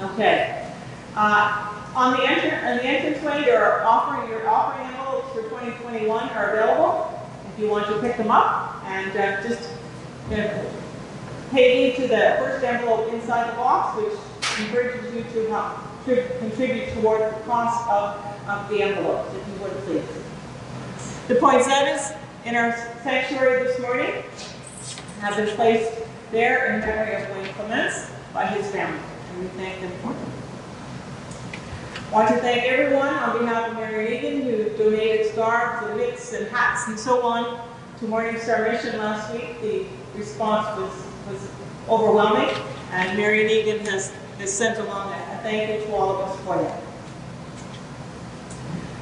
Okay. Uh, On the entrance, on the entranceway, are offering, your offering envelopes for 2021 are available if you want to pick them up and uh, just uh, pay heed to the first envelope inside the box, which encourages you to help, to contribute toward the cost of, of the envelopes, if you would please. The poinsettias in our sanctuary this morning have been placed there in memory of Wayne Clements by his family, and we thank them for them. Want to thank everyone on behalf of Mary Egan who donated scarves and mitts and hats and so on to Morning Star Mission last week. The response was, was overwhelming, and Mary Egan has, has sent along a a thank you to all of us for that.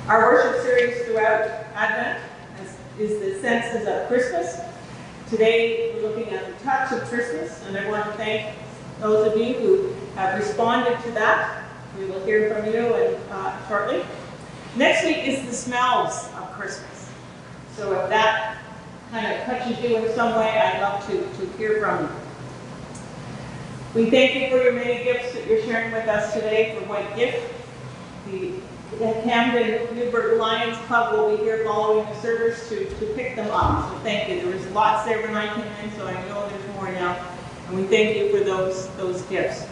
Our worship series throughout Advent is- is the senses of Christmas. Today, we're looking at the touch of Christmas, and I want to thank those of you who have responded to that. We will hear from you and, uh, shortly. Next week is the smells of Christmas. So if that kind of touches you in some way, I'd love to, to hear from you. We thank you for your many gifts that you're sharing with us today for White Gift. The the Camden Newburgh Lions Club will be here following the service to, to pick them up. So thank you. There was lots there when I came in, so I know there's more now. And we thank you for those, those gifts.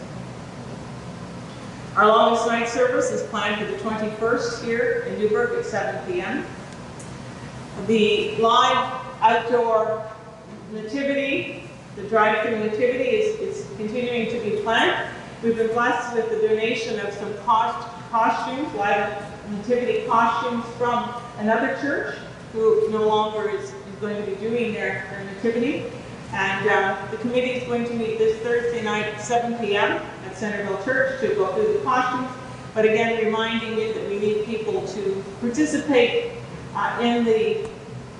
Our longest night service is planned for the 21st here in Newburgh at 7 p.m. The live outdoor nativity, the drive-through nativity is, is continuing to be planned. We've been blessed with the donation of some cost, costumes, live nativity costumes from another church who no longer is, is going to be doing their, their nativity. And uh, the committee is going to meet this Thursday night at 7 p.m. at Centreville Church to go through the costumes. But again, reminding you that we need people to participate uh, in the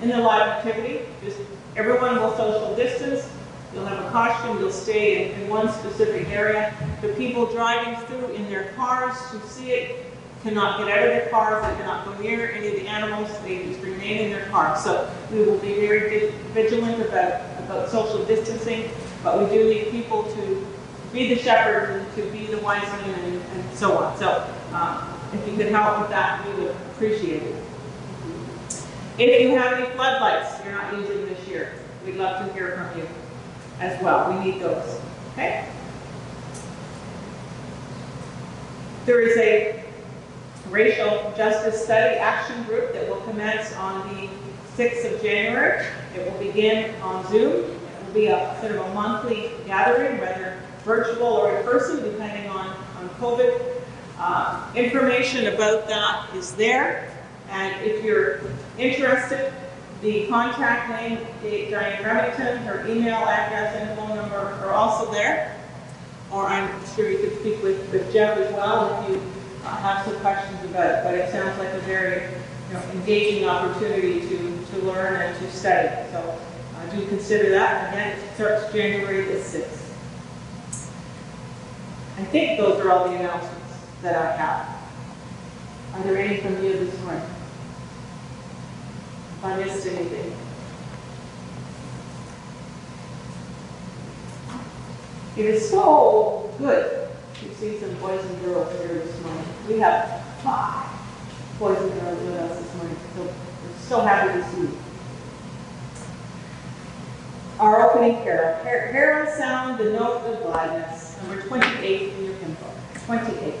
in the live activity. Just everyone will social distance. You'll have a costume, you'll stay in, in one specific area. The people driving through in their cars who see it cannot get out of their cars, they cannot go near any of the animals, they just remain in their cars. So we will be very vigilant about, about social distancing, but we do need people to be the shepherds and to be the wise men and, and so on. So, um, if you could help with that, we would appreciate it. If you have any floodlights you're not using this year, we'd love to hear from you as well. We need those, okay? There is a racial justice study action group that will commence on the 6th of January. It will begin on Zoom. It will be a sort of a monthly gathering, whether virtual or in person, depending on, on COVID. Uh, Information about that is there, and if you're interested, the contact name, Diane Remington, her email address and phone number are also there. Or I'm sure you could speak with, with Jeff as well if you uh, have some questions about it. But it sounds like a very, you know, engaging opportunity to, to learn and to study. So uh, do consider that. Again, it starts January the 6th. I think those are all the announcements that I have. Are there any from you this morning? If I missed anything. It is so good to see some boys and girls here this morning. We have five this morning, so we're so happy to see you. Our opening carol, Her- Herald Sound, the Note of Gladness, number 28 in your hymn book. 28.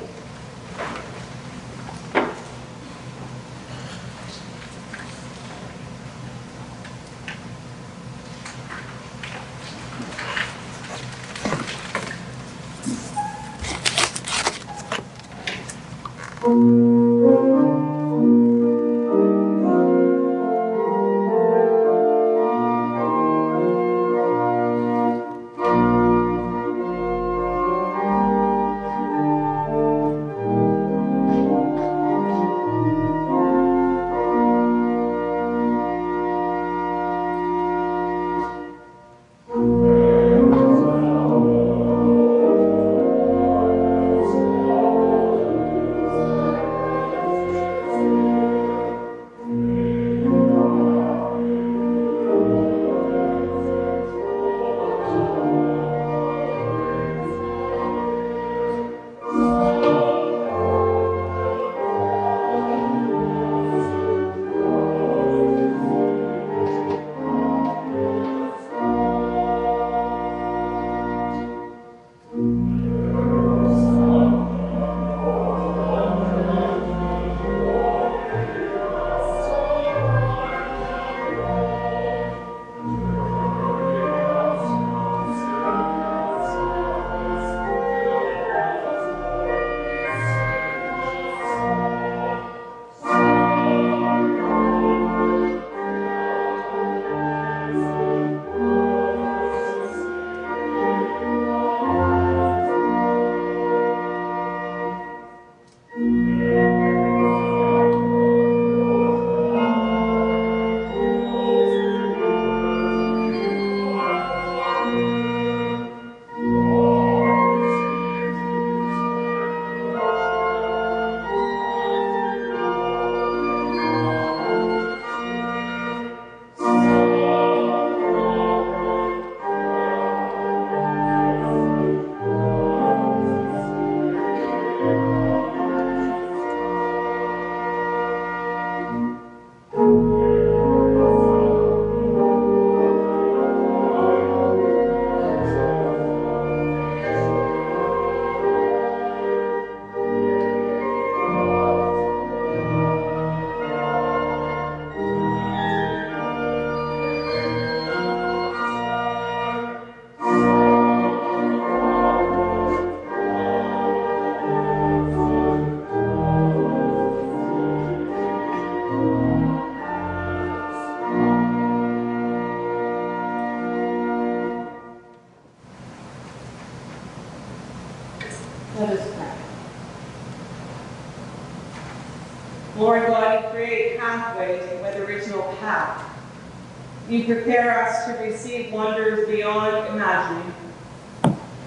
Prepare us to receive wonders beyond imagining.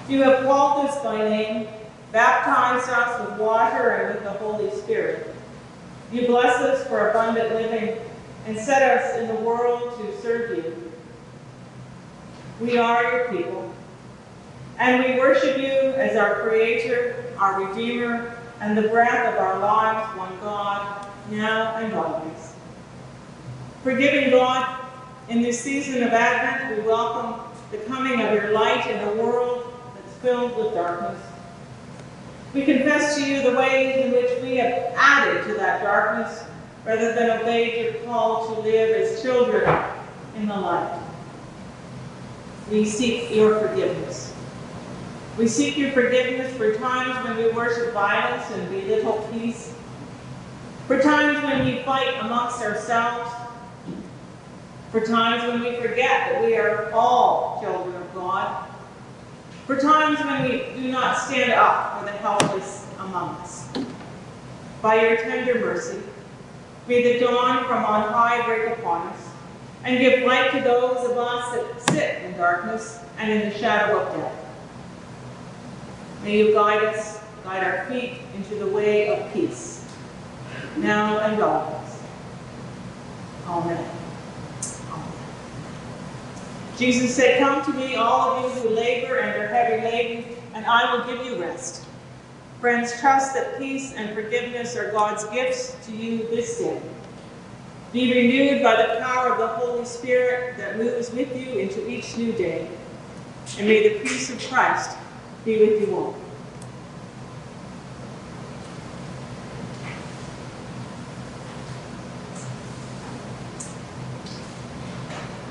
You have called us by name, baptized us with water and with the Holy Spirit. You bless us for abundant living and set us in the world to serve you. We are your people, and we worship you as our Creator, our Redeemer, and the breath of our lives, one God, now and always. Forgiving God, in this season of Advent, we welcome the coming of your light in a world that's filled with darkness. We confess to you the ways in which we have added to that darkness rather than obeyed your call to live as children in the light. We seek your forgiveness. We seek your forgiveness for times when we worship violence and belittle peace, for times when we fight amongst ourselves, for times when we forget that we are all children of God, for times when we do not stand up for the helpless among us. By your tender mercy, may the dawn from on high break upon us, and give light to those of us that sit in darkness and in the shadow of death. May you guide us, guide our feet into the way of peace, now and always. Amen. Jesus said, Come to me, all of you who labor and are heavy laden, and I will give you rest. Friends, trust that peace and forgiveness are God's gifts to you this day. Be renewed by the power of the Holy Spirit that moves with you into each new day. And may the peace of Christ be with you all.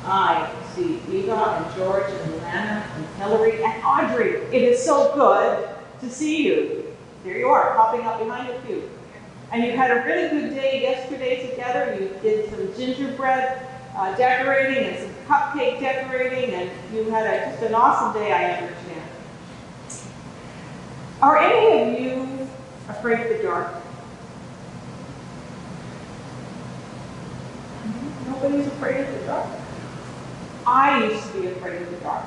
I see Eva and George and Lana and Hillary and Audrey. It is so good to see you. There you are, popping up behind a few. And you had a really good day yesterday together. You did some gingerbread uh, decorating and some cupcake decorating, and you had a, just an awesome day, I understand. Are any of you afraid of the dark? Nobody's afraid of the dark. I used to be afraid of the dark.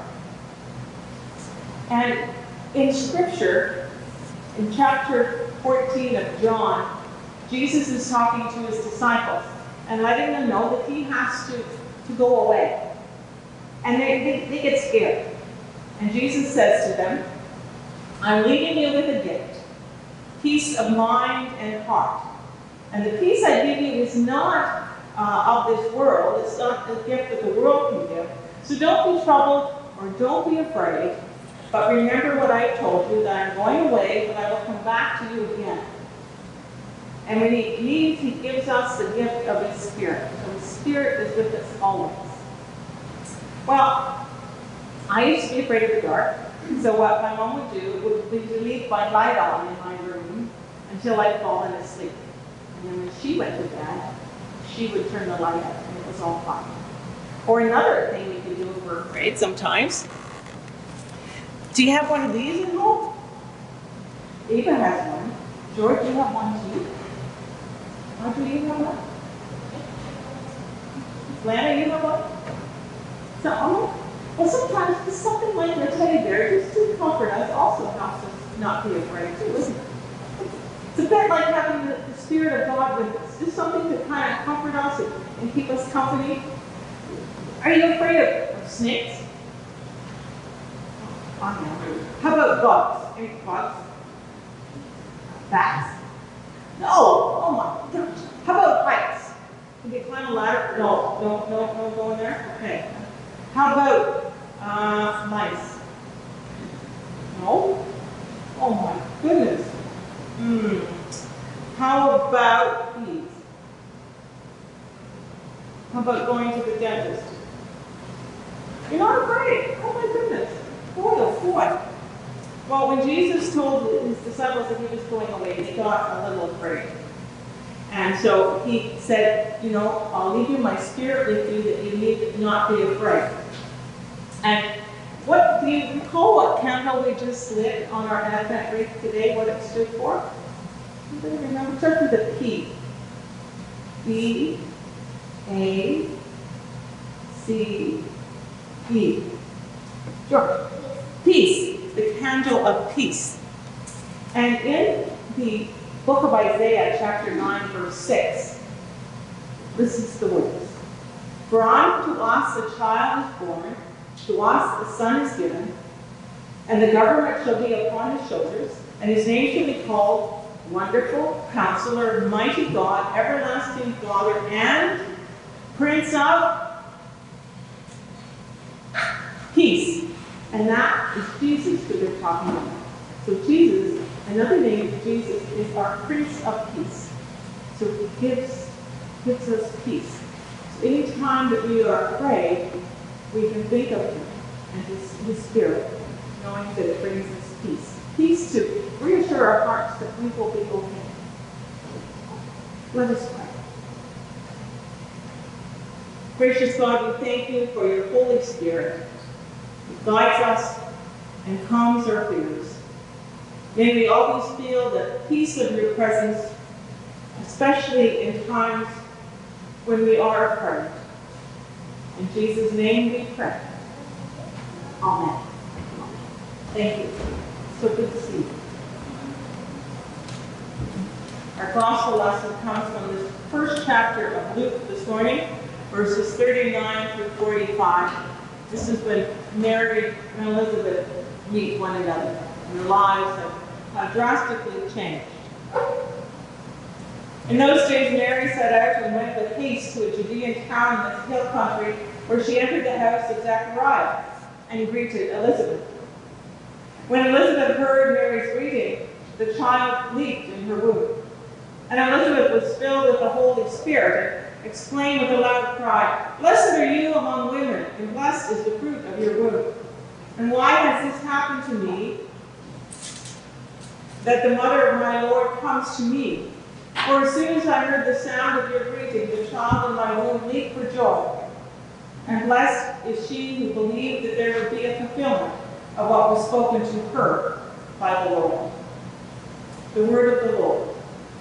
And in Scripture, in chapter 14 of John, Jesus is talking to his disciples and letting them know that he has to, to go away. And they, they, they get scared. And Jesus says to them, I'm leaving you with a gift, peace of mind and heart. And the peace I give you is not uh, of this world. It's not the gift that the world can give. So don't be troubled or don't be afraid. But remember what I told you, that I'm going away, but I will come back to you again. And when he leaves, he gives us the gift of his spirit. So his spirit is with us always. Well, I used to be afraid of the dark. So what my mom would do would be to leave my light on in my room until I'd fallen asleep. And then when she went to bed, she would turn the light out and it was all fine. Or another thing we can do if we're afraid sometimes. Do you have one of these at home? Eva has one. George, you have one too? Audrey, you have one? Lana, you have one? So, oh, well, sometimes just something like a teddy bear just to comfort us also helps us not be afraid too, isn't it? It's a bit like having the, the Spirit of God with just something to kind of comfort us and, keep us company. Are you afraid of, snakes? How about bugs? Any bugs? Bats? No. Oh my gosh. How about heights? Can you climb a ladder? No, no, no, no, go in there. Okay. How about uh, mice? No. Oh my goodness. Hmm. How about bees? How about going to the dentist? You're not afraid. Oh my goodness. Boy, oh boy. Well, when Jesus told his disciples that he was going away, they got a little afraid. And so he said, you know, I'll leave you my spirit with you that you need not be afraid. And what do you recall what candle we just lit on our Advent wreath today, what it stood for? Anybody remember? It starts with a P. B A C E. Sure. Peace, the candle of peace. And in the book of Isaiah, chapter 9, verse 6, this is the words. For unto us a child is born, to us a son is given, and the government shall be upon his shoulders, and his name shall be called Wonderful, Counselor, Mighty God, Everlasting Father, and Prince of Peace. And that is Jesus that they're talking about. So Jesus, another name for Jesus is our Prince of Peace. So he gives, gives us peace. So anytime that we are afraid, we can think of him and his, his spirit, knowing that it brings us peace. Peace to reassure our hearts that we will be okay. Let us pray. Gracious God, we thank you for your Holy Spirit. who guides us and calms our fears. May we always feel the peace of your presence, especially in times when we are afraid. In Jesus' name we pray. Amen. Thank you. So good to see you. Our gospel lesson comes from the first chapter of Luke this morning, verses 39 through 45. This is when Mary and Elizabeth meet one another, and their lives have, drastically changed. In those days, Mary set out and went with haste to a Judean town in the hill country, where she entered the house of Zechariah and greeted Elizabeth. When Elizabeth heard Mary's greeting, the child leaped in her womb. And Elizabeth was filled with the Holy Spirit exclaimed with a loud cry, Blessed are you among women, and blessed is the fruit of your womb. And why has this happened to me, that the mother of my Lord comes to me? For as soon as I heard the sound of your greeting, the child in my womb leaped for joy. And blessed is she who believed that there would be a fulfillment of what was spoken to her by the Lord. The word of the Lord.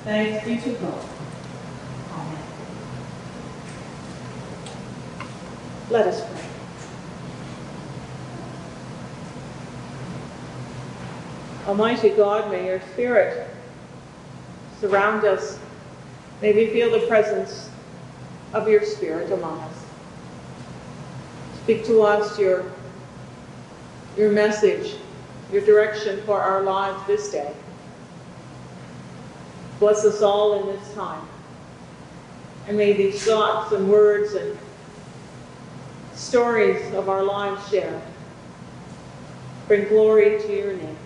Thanks be to God. Let us pray. Almighty God, may your Spirit surround us. May we feel the presence of your Spirit among us. Speak to us your, your message, your direction for our lives this day. Bless us all in this time. And may these thoughts and words and stories of our lives shared bring glory to your name.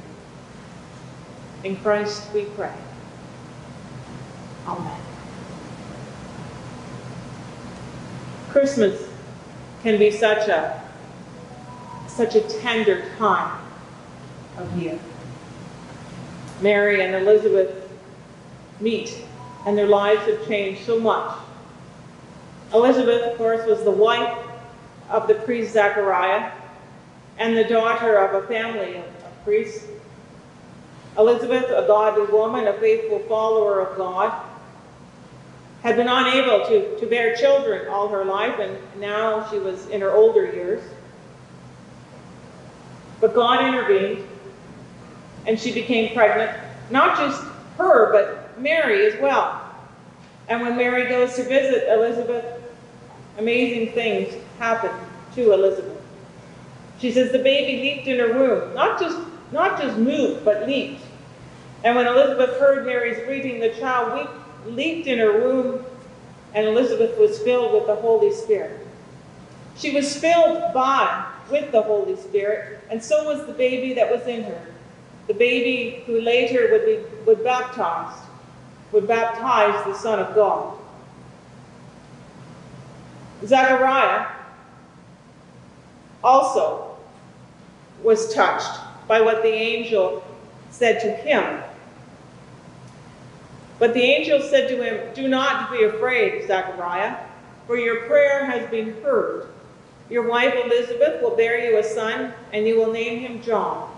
In Christ we pray. Amen. Christmas can be such a such a tender time of year. Mary and Elizabeth meet, and their lives have changed so much. Elizabeth, of course, was the wife of the priest Zachariah and the daughter of a family of, of priests. Elizabeth, a godly woman, a faithful follower of God, had been unable to, to bear children all her life, and now she was in her older years. But God intervened, and she became pregnant, not just her, but Mary as well. And when Mary goes to visit Elizabeth, amazing things happen to Elizabeth. She says the baby leaped in her womb, not just, not just moved, but leaped. And when Elizabeth heard Mary's greeting, the child wept leaped in her womb, and Elizabeth was filled with the Holy Spirit. She was filled by with the Holy Spirit, and so was the baby that was in her. The baby who later would be would baptized, would baptize the Son of God. Zechariah also was touched by what the angel said to him but the angel said to him, Do not be afraid, Zechariah, for your prayer has been heard. Your wife Elizabeth will bear you a son, and you will name him John.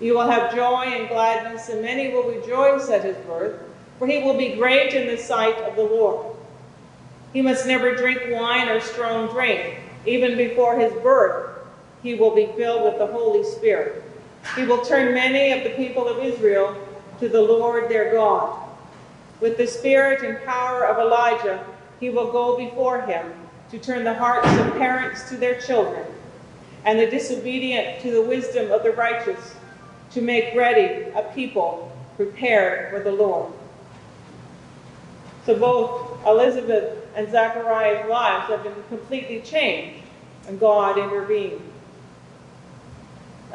You will have joy and gladness, and many will rejoice at his birth, for he will be great in the sight of the Lord. He must never drink wine or strong drink, even before his birth, he will be filled with the Holy Spirit. He will turn many of the people of Israel to the Lord their God. With the spirit and power of Elijah, he will go before him to turn the hearts of parents to their children, and the disobedient to the wisdom of the righteous, to make ready a people prepared for the Lord. So both Elizabeth and Zachariah's lives have been completely changed, and God intervened.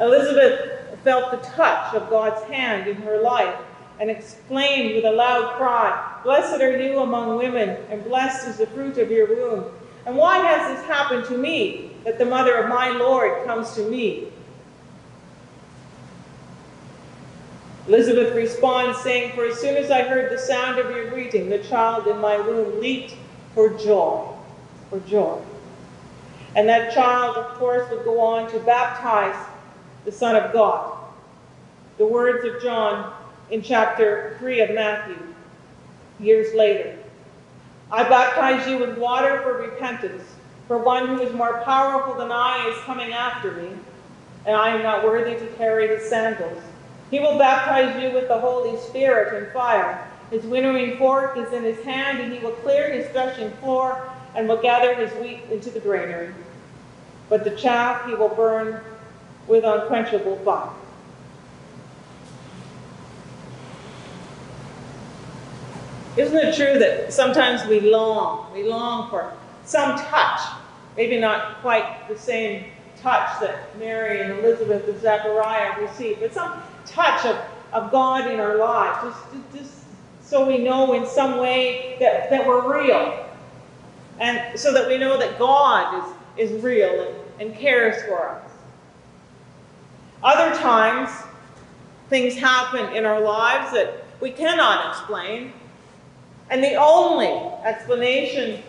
Elizabeth felt the touch of God's hand in her life and exclaimed with a loud cry, Blessed are you among women, and blessed is the fruit of your womb. And why has this happened to me, that the mother of my Lord comes to me? Elizabeth responds, saying, For as soon as I heard the sound of your greeting, the child in my womb leaped for joy, for joy. And that child, of course, would go on to baptize the Son of God. The words of John in chapter 3 of Matthew, years later. I baptize you with water for repentance, for one who is more powerful than I is coming after me, and I am not worthy to carry his sandals. He will baptize you with the Holy Spirit and fire. His winnowing fork is in his hand, and he will clear his threshing floor and will gather his wheat into the granary. But the chaff he will burn with unquenchable fire. Isn't it true that sometimes we long, we long for some touch, maybe not quite the same touch that Mary and Elizabeth and Zechariah received, but some touch of, of God in our lives, just, just so we know in some way that, that we're real. And so that we know that God is, is real and, and cares for us. Other times, things happen in our lives that we cannot explain. And the only explanation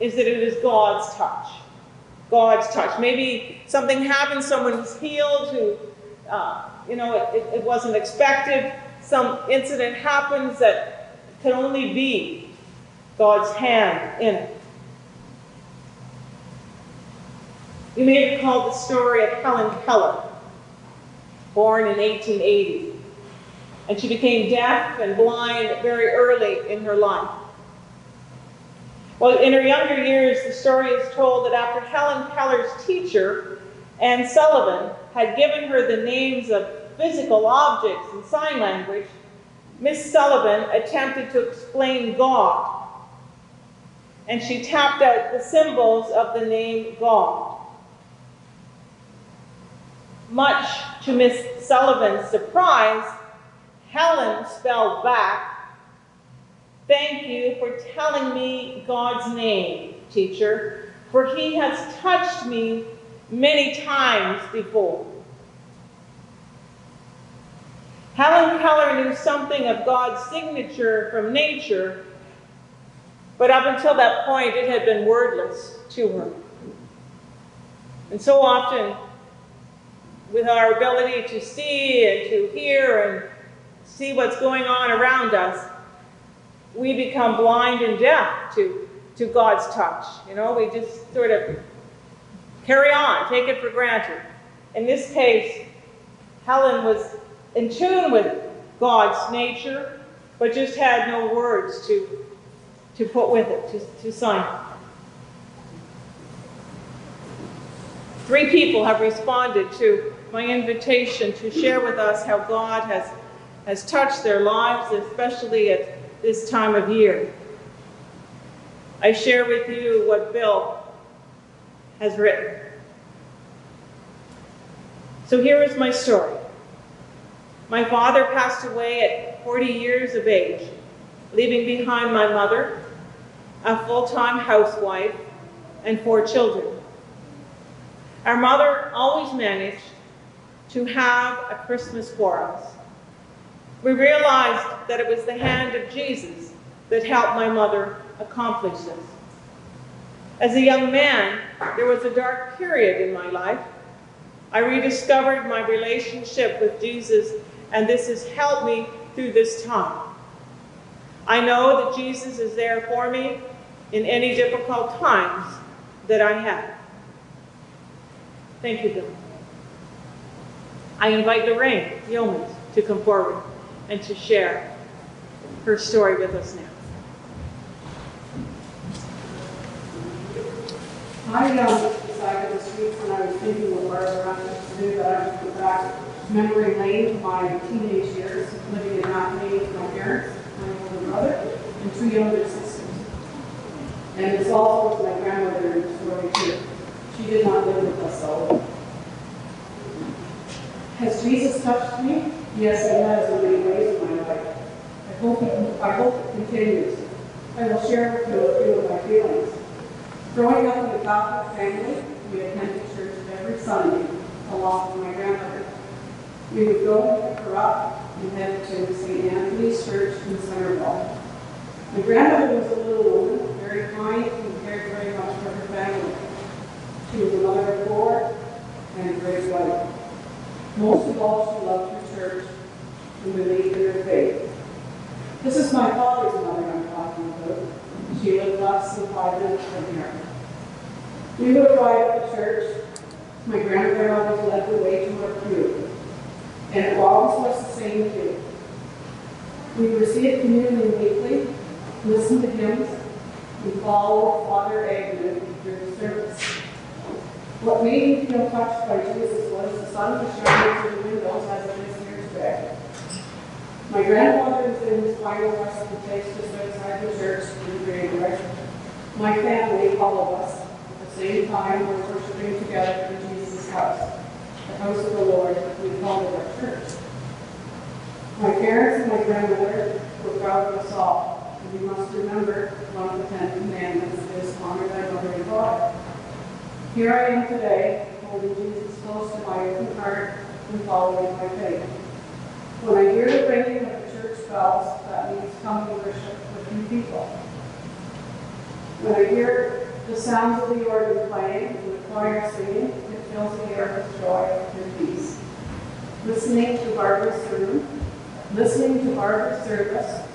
is that it is God's touch. God's touch. Maybe something happens, someone is healed who, uh, you know, it, it wasn't expected. Some incident happens that can only be God's hand in it. You may recall the story of Helen Keller, born in 1880 and she became deaf and blind very early in her life. Well, in her younger years, the story is told that after Helen Keller's teacher, Anne Sullivan, had given her the names of physical objects in sign language, Miss Sullivan attempted to explain God. And she tapped out the symbols of the name God. Much to Miss Sullivan's surprise, Helen spelled back, Thank you for telling me God's name, teacher, for he has touched me many times before. Helen Keller knew something of God's signature from nature, but up until that point it had been wordless to her. And so often, with our ability to see and to hear and see what's going on around us, we become blind and deaf to, to God's touch. You know, we just sort of carry on, take it for granted. In this case, Helen was in tune with God's nature, but just had no words to, to put with it, to, to sign Three people have responded to my invitation to share with us how God has has touched their lives, especially at this time of year. I share with you what Bill has written. So here is my story. My father passed away at 40 years of age, leaving behind my mother, a full-time housewife, and four children. Our mother always managed to have a Christmas for us we realized that it was the hand of Jesus that helped my mother accomplish this. As a young man, there was a dark period in my life. I rediscovered my relationship with Jesus, and this has helped me through this time. I know that Jesus is there for me in any difficult times that I have. Thank you, Bill. I invite Lorraine Yeomans to come forward and to share her story with us now. I um, decided this week when I was thinking of where I wanted to do that, I go back memory lane to my teenage years, living in Acme with my parents, my older brother, and two younger sisters. And it's also with my grandmother in the story too. She did not live with us, so. Has Jesus touched me? Yes, he has in many ways in my life. I hope, it- I hope it continues. I will share with you a few of my feelings. Growing up in a Catholic family, we attended church every Sunday along with my grandmother. We would go pick her up and head to St. Anthony's Church in Centreville. My grandmother was a little woman, very kind and cared very much for her family. She was a mother of four and a great wife. Most of all, she loved her church and believed in her faith. This is my father's mother I'm talking about. She lived less than five minutes from here. We would arrive at the church. My grandmother always led the way to her pew. And it always was the same pew. We received communion weekly, listened to hymns, and followed Father Agnew through the service. What made me feel touched by Jesus was the sun was shining through the windows as it is here today. My grandfather was in his final resting place just outside the church in the graveyard. My family, all of us, same time, we're worshiping together in Jesus' house, the house of the Lord, we call it our church. My parents and my grandmother were proud of us all, and we must remember one of the Ten Commandments is honor thy mother and father. Here I am today, holding Jesus close to my open heart and following my faith. When I hear the ringing of the church bells, that means come to worship with you people. When I hear the sounds of the organ playing and the choir singing, it fills the air with joy and peace. Listening to Barbara's sermon, listening to Barbara's service,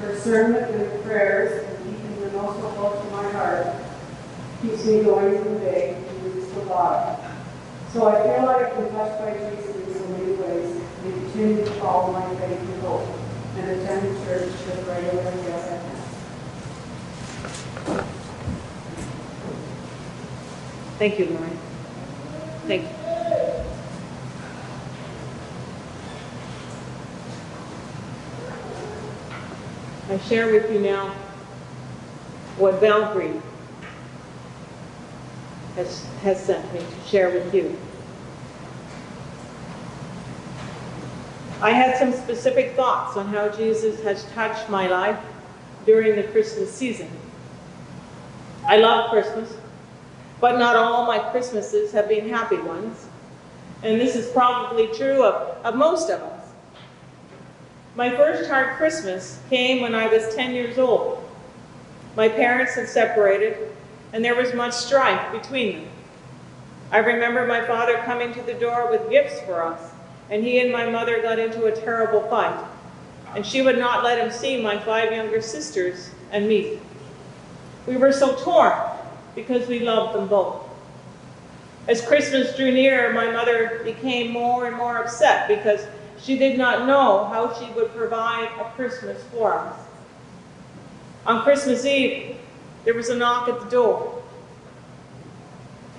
her sermon and her prayers, and keeping them also close to my heart, keeps me going the day moves the body. So I feel like I've touched by Jesus in so many ways, and continue to follow my faith and hope, and attend church as regularly as I can. Thank you, Lorraine. Thank you. I share with you now what Val Green has, has sent me to share with you. I had some specific thoughts on how Jesus has touched my life during the Christmas season. I love Christmas, but not all my Christmases have been happy ones. And this is probably true of, of most of us. My first hard Christmas came when I was 10 years old. My parents had separated, and there was much strife between them. I remember my father coming to the door with gifts for us, and he and my mother got into a terrible fight. And she would not let him see my five younger sisters and me. We were so torn because we loved them both. As Christmas drew near, my mother became more and more upset because she did not know how she would provide a Christmas for us. On Christmas Eve, there was a knock at the door.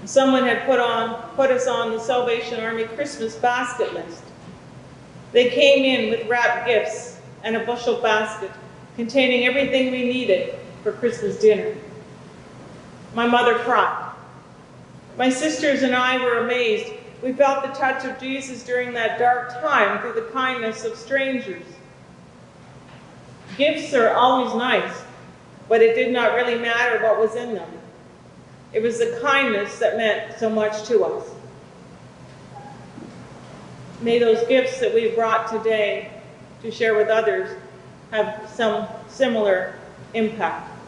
Someone had put on put us on the Salvation Army Christmas basket list. They came in with wrapped gifts and a bushel basket containing everything we needed for Christmas dinner. My mother cried. My sisters and I were amazed. We felt the touch of Jesus during that dark time through the kindness of strangers. Gifts are always nice, but it did not really matter what was in them. It was the kindness that meant so much to us. May those gifts that we've brought today to share with others have some similar impact.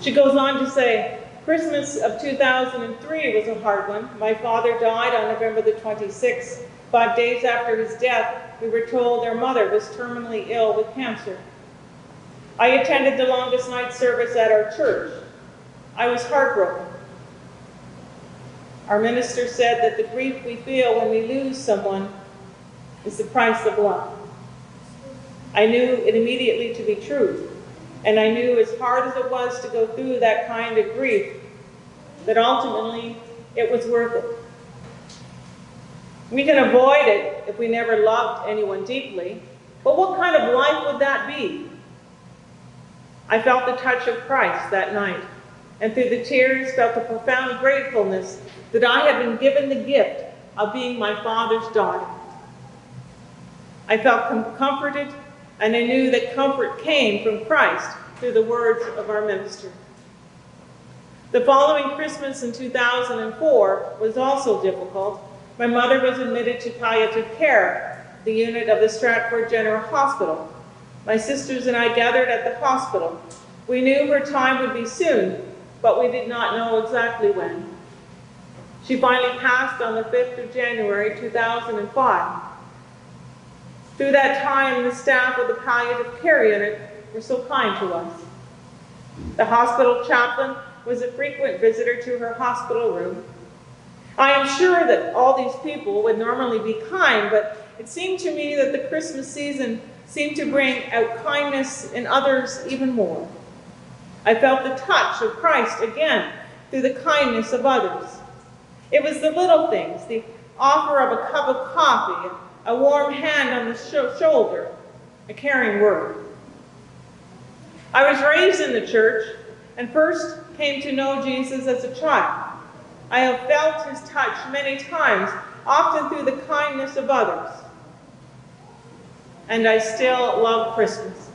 She goes on to say, Christmas of 2003 was a hard one. My father died on November the 26th. Five days after his death, we were told their mother was terminally ill with cancer. I attended the longest night service at our church. I was heartbroken. Our minister said that the grief we feel when we lose someone is the price of love. I knew it immediately to be true, and I knew as hard as it was to go through that kind of grief, that ultimately it was worth it. We can avoid it if we never loved anyone deeply, but what kind of life would that be? I felt the touch of Christ that night, and through the tears felt the profound gratefulness that I had been given the gift of being my Father's daughter. I felt com- comforted, and I knew that comfort came from Christ through the words of our minister. The following Christmas in 2004 was also difficult. My mother was admitted to palliative care, the unit of the Stratford General Hospital. My sisters and I gathered at the hospital. We knew her time would be soon, but we did not know exactly when. She finally passed on the 5th of January 2005. Through that time, the staff of the palliative care unit were so kind to us. The hospital chaplain was a frequent visitor to her hospital room. I am sure that all these people would normally be kind, but it seemed to me that the Christmas season seemed to bring out kindness in others even more. I felt the touch of Christ again through the kindness of others. It was the little things, the offer of a cup of coffee, a warm hand on the sh shoulder, a caring word. I was raised in the church and first came to know Jesus as a child. I have felt his touch many times, often through the kindness of others. And I still love Christmas.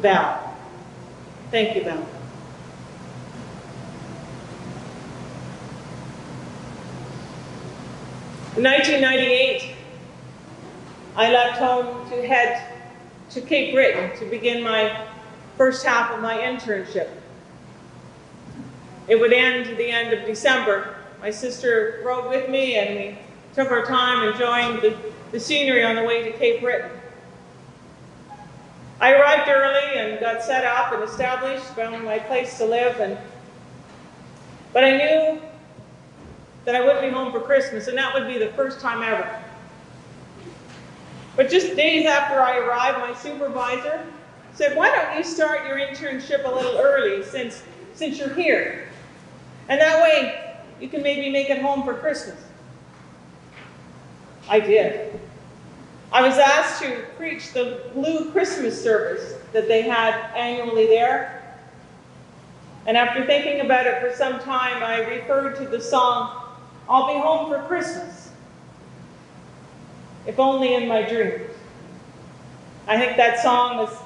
Val. Thank you, Val. In 1998, I left home to head to Cape Breton to begin my first half of my internship. It would end at the end of December. My sister rode with me and we took our time enjoying the, the scenery on the way to Cape Breton. I arrived early and got set up and established, found my place to live, and but I knew that I wouldn't be home for Christmas, and that would be the first time ever. But just days after I arrived, my supervisor said, why don't you start your internship a little early since, since you're here? And that way, you can maybe make it home for Christmas. I did. I was asked to preach the blue Christmas service that they had annually there. And after thinking about it for some time, I referred to the song, I'll be home for Christmas, if only in my dreams. I think that song has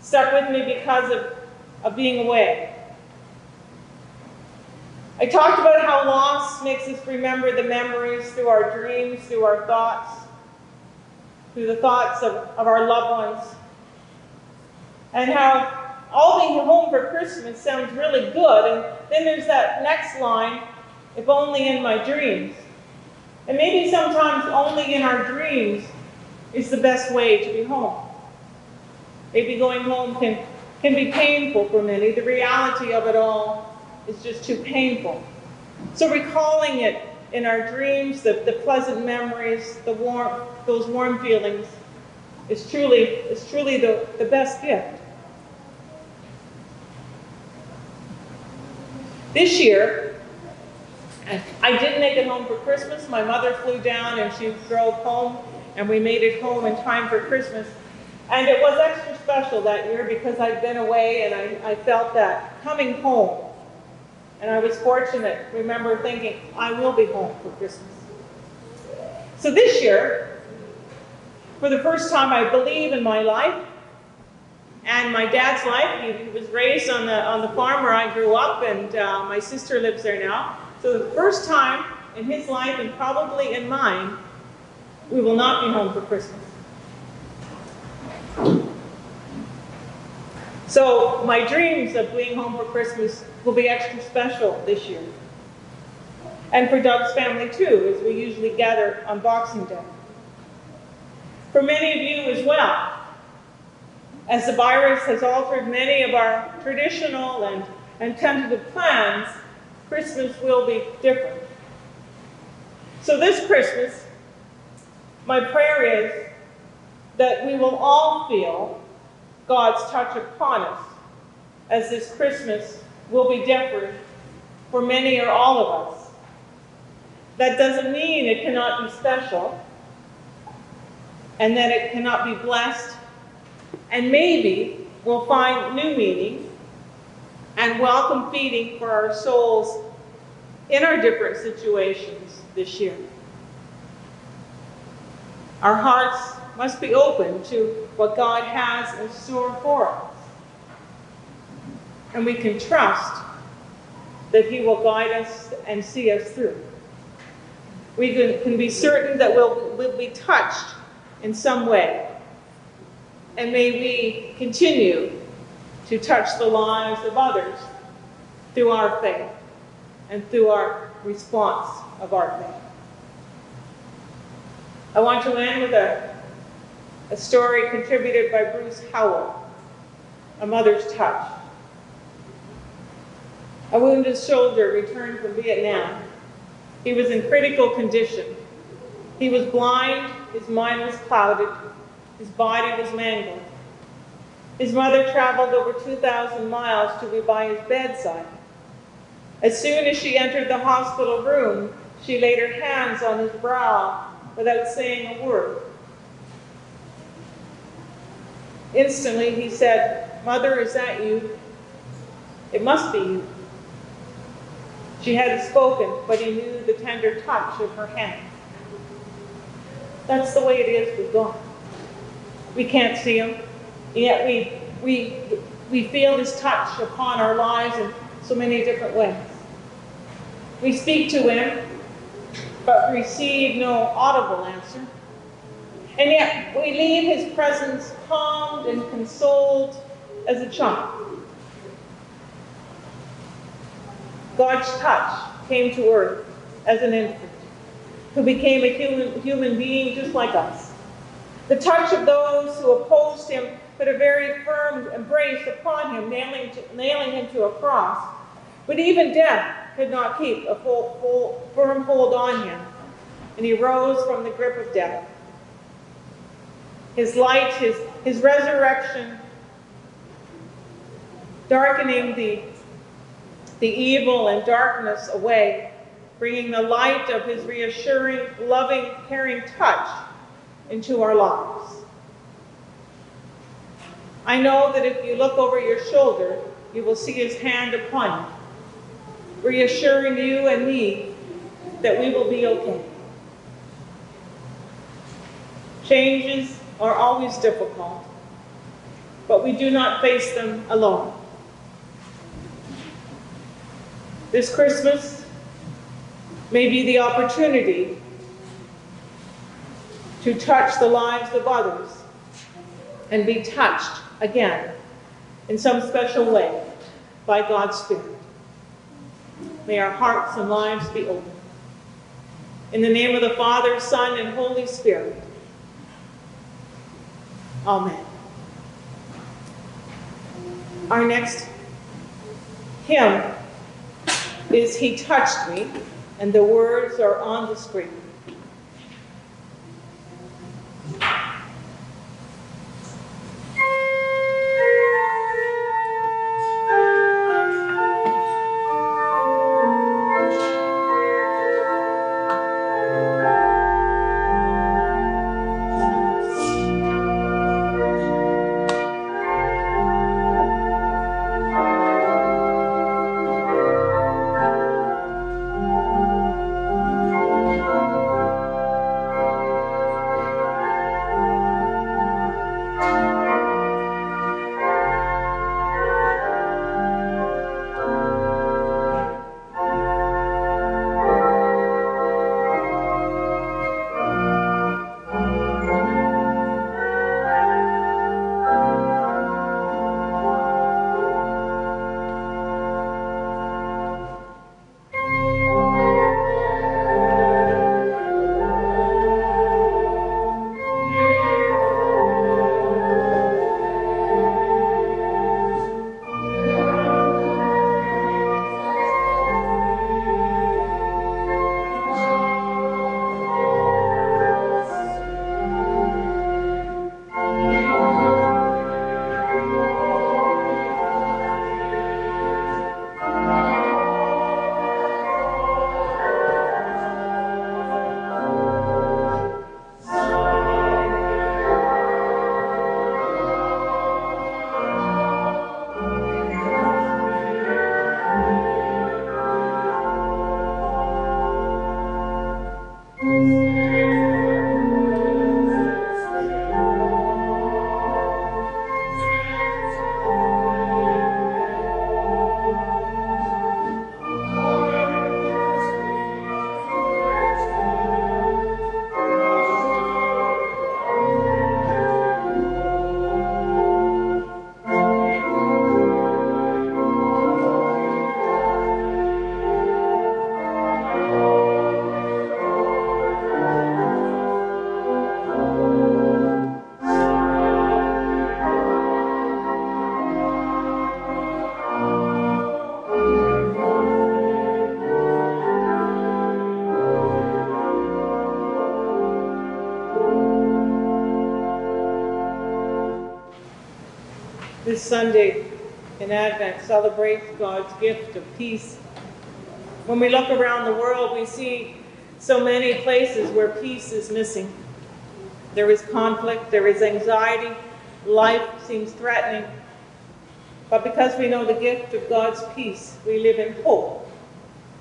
stuck with me because of, of being away. I talked about how loss makes us remember the memories through our dreams, through our thoughts, through the thoughts of, of our loved ones, and how I'll be home for Christmas sounds really good, and then there's that next line, if only in my dreams. And maybe sometimes only in our dreams is the best way to be home. Maybe going home can, can be painful for many. The reality of it all is just too painful. So recalling it in our dreams, the, the pleasant memories, the warm, those warm feelings, is truly, is truly the, the best gift. This year, I didn't make it home for Christmas. My mother flew down and she drove home, and we made it home in time for Christmas. And it was extra special that year because I'd been away and I, I felt that coming home. And I was fortunate, remember thinking, I will be home for Christmas. So this year, for the first time, I believe in my life and my dad's life. He, he was raised on the, on the farm where I grew up, and uh, my sister lives there now. So the first time in his life, and probably in mine, we will not be home for Christmas. So my dreams of being home for Christmas will be extra special this year. And for Doug's family too, as we usually gather on Boxing Day. For many of you as well, as the virus has altered many of our traditional and, and tentative plans, Christmas will be different. So this Christmas, my prayer is that we will all feel God's touch upon us as this Christmas will be different for many or all of us. That doesn't mean it cannot be special and that it cannot be blessed and maybe we'll find new meaning and welcome feeding for our souls in our different situations this year. Our hearts must be open to what God has in store for us. And we can trust that He will guide us and see us through. We can, be certain that we'll, we'll be touched in some way. And may we continue to touch the lives of others through our faith and through our response of our faith. I want to end with a, a story contributed by Bruce Howell, A Mother's Touch. A wounded soldier returned from Vietnam. He was in critical condition. He was blind, his mind was clouded, his body was mangled. His mother traveled over 2,000 miles to be by his bedside. As soon as she entered the hospital room, she laid her hands on his brow without saying a word. Instantly, he said, Mother, is that you? It must be you. She hadn't spoken, but he knew the tender touch of her hand. That's the way it is with God. We can't see him, yet we, we, we feel his touch upon our lives in so many different ways. We speak to him, but receive no audible answer. And yet we leave his presence calmed and consoled as a child. God's touch came to earth as an infant who became a human, human being just like us. The touch of those who opposed him put a very firm embrace upon him, nailing, to, nailing him to a cross. But even death could not keep a full, full, firm hold on him, and he rose from the grip of death. His light, his, his resurrection, darkening the, the evil and darkness away, bringing the light of his reassuring, loving, caring touch into our lives. I know that if you look over your shoulder, you will see his hand upon you reassuring you and me that we will be okay. Changes are always difficult, but we do not face them alone. This Christmas may be the opportunity to touch the lives of others and be touched again in some special way by God's Spirit. May our hearts and lives be open. In the name of the Father, Son, and Holy Spirit. Amen. Our next hymn is He Touched Me, and the words are on the screen. Sunday in Advent celebrates God's gift of peace. When we look around the world, we see so many places where peace is missing. There is conflict, there is anxiety, life seems threatening. But because we know the gift of God's peace, we live in hope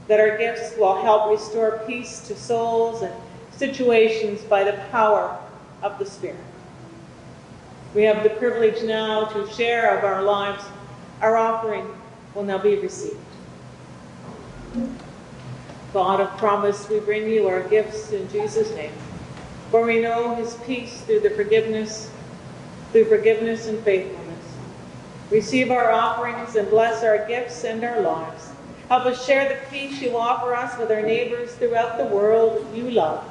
that our gifts will help restore peace to souls and situations by the power of the Spirit. We have the privilege now to share of our lives. Our offering will now be received. God of promise, we bring you our gifts in Jesus' name. For we know his peace through the forgiveness, through forgiveness and faithfulness. Receive our offerings and bless our gifts and our lives. Help us share the peace you offer us with our neighbors throughout the world you love.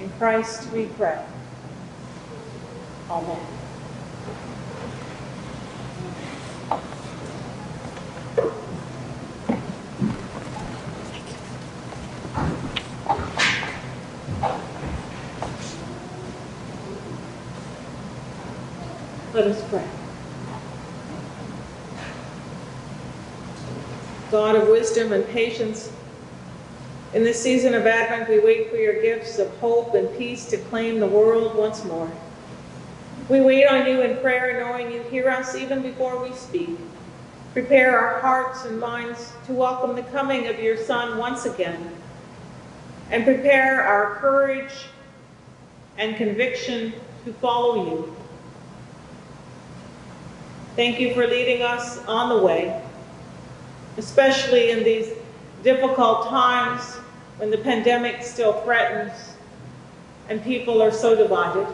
In Christ we pray. Amen. Let us pray. God of wisdom and patience, in this season of Advent, we wait for your gifts of hope and peace to claim the world once more. We wait on you in prayer, knowing you hear us even before we speak. Prepare our hearts and minds to welcome the coming of your Son once again, and prepare our courage and conviction to follow you. Thank you for leading us on the way, especially in these difficult times when the pandemic still threatens and people are so divided.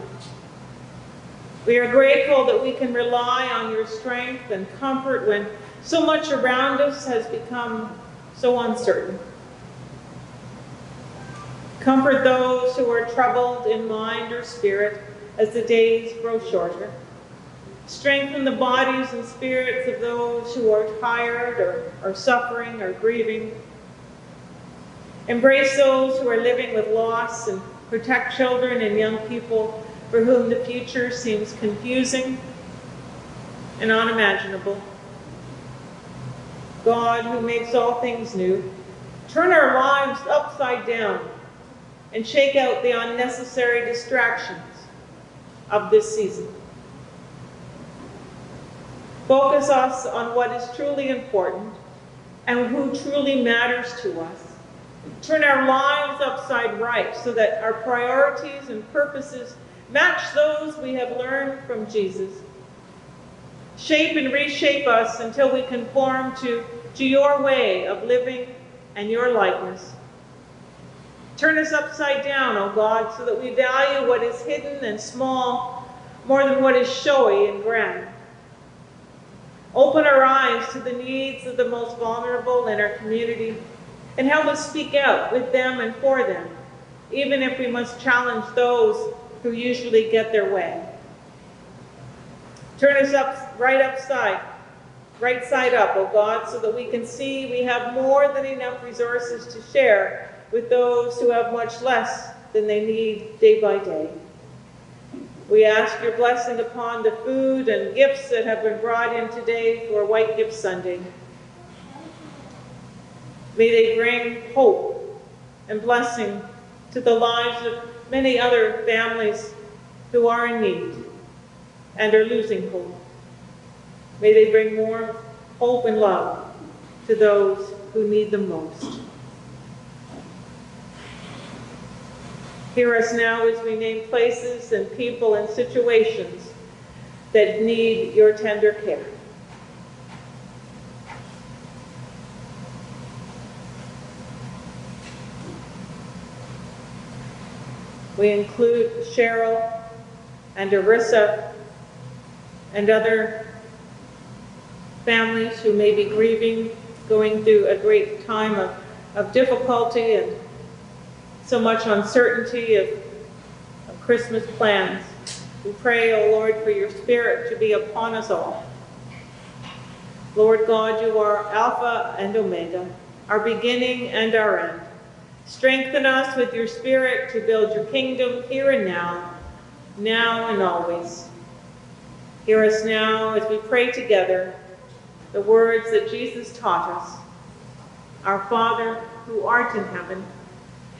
We are grateful that we can rely on your strength and comfort when so much around us has become so uncertain. Comfort those who are troubled in mind or spirit as the days grow shorter. Strengthen the bodies and spirits of those who are tired or are suffering or grieving. Embrace those who are living with loss and protect children and young people for whom the future seems confusing and unimaginable. God, who makes all things new, turn our lives upside down and shake out the unnecessary distractions of this season. Focus us on what is truly important and who truly matters to us. Turn our lives upside right so that our priorities and purposes match those we have learned from Jesus. Shape and reshape us until we conform to, to your way of living and your likeness. Turn us upside down, O God, so that we value what is hidden and small more than what is showy and grand. Open our eyes to the needs of the most vulnerable in our community and help us speak out with them and for them, even if we must challenge those who usually get their way. Turn us up right upside, right side up, O oh God, so that we can see we have more than enough resources to share with those who have much less than they need day by day. We ask your blessing upon the food and gifts that have been brought in today for White Gift Sunday. May they bring hope and blessing to the lives of many other families who are in need and are losing hope. May they bring more hope and love to those who need them most. Hear us now as we name places and people and situations that need your tender care. We include Cheryl and Arissa and other families who may be grieving, going through a great time of, of difficulty and so much uncertainty of, of Christmas plans. We pray, O oh Lord, for your spirit to be upon us all. Lord God, you are Alpha and Omega, our beginning and our end. Strengthen us with your spirit to build your kingdom here and now, now and always. Hear us now as we pray together the words that Jesus taught us. Our Father, who art in heaven,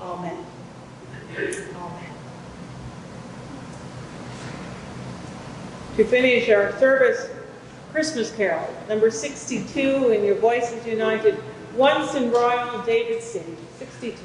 Amen. Amen. To finish our service, Christmas Carol, number 62 in Your Voices United, Once in Royal David City, 62.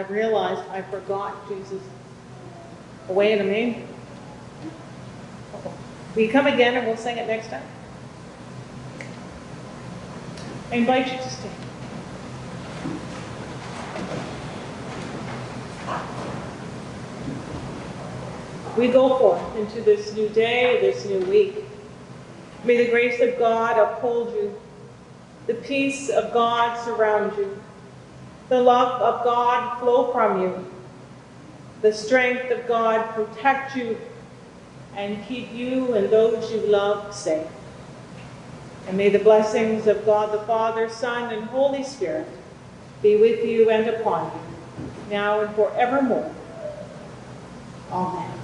I realized I forgot Jesus. Away in a manger. Will you come again and we'll sing it next time? I invite you to sing. We go forth into this new day, this new week. May the grace of God uphold you. The peace of God surround you the love of God flow from you, the strength of God protect you and keep you and those you love safe. And may the blessings of God the Father, Son, and Holy Spirit be with you and upon you, now and forevermore. Amen.